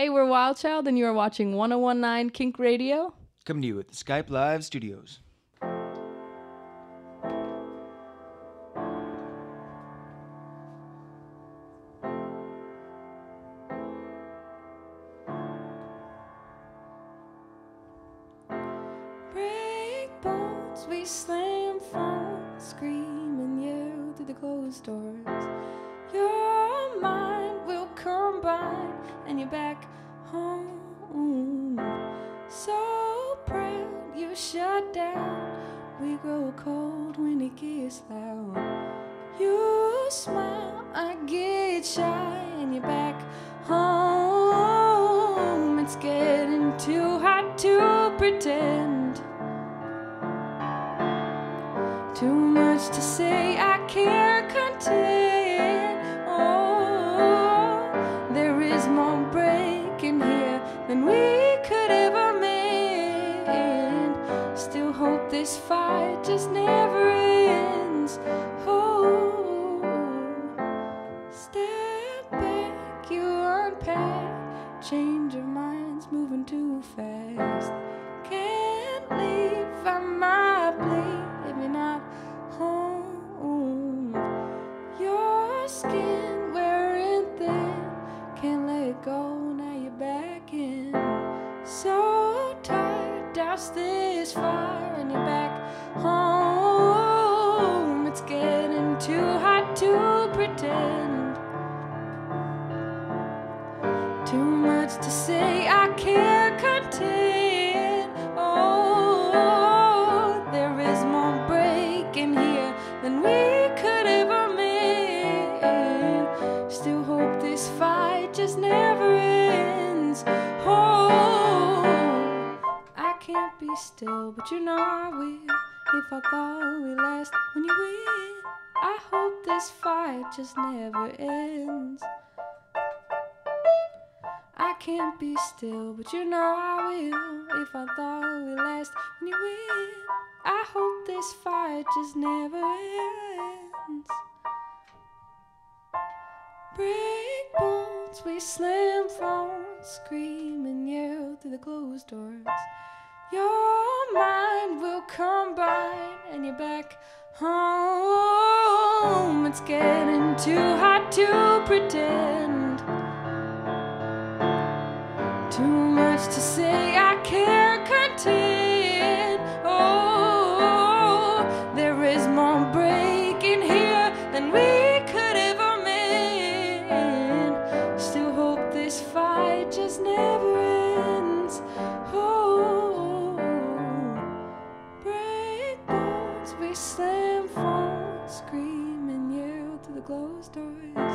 Hey, we're Wild Child, and you are watching 1019 Kink Radio. Coming to you at the Skype Live studios. Break bones, we slam phones, screaming you through the closed doors. You're back home. So proud you shut down. We grow cold when it gets loud. You smile, I get shy, and you're back home. It's getting too hot to pretend. Too much to say, I can't Change of minds moving too fast. Can't leave, I might bleed if you're not home. Your skin wearing thin, can't let go, now you're back in. So tired, douse this fire, and you're back home. It's getting too hot to pretend. Much to say, I can't contain. Oh, there is more breaking here than we could ever mend. Still hope this fight just never ends. Oh, I can't be still, but you know I will. If I thought we last when you win, I hope this fight just never ends. I can't be still, but you know I will. If I thought we last when you win, I hope this fight just never ends. Break bones, we slam phones, scream and yell through the closed doors. Your mind will combine, and you're back home. It's getting too hot to pretend. Much to say, I can't contain. Oh, there is more breaking here than we could ever mend. Still hope this fight just never ends. Oh, break bones, we slam phones, scream and yell through the closed doors.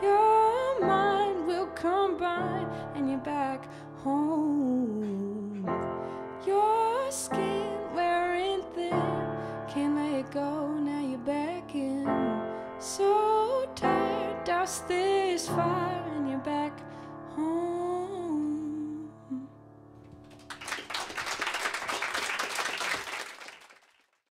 Your mind will combine and you're back home. Your skin wearing thin, can't let go, now you're back in. So tired, douse this fire and you're back.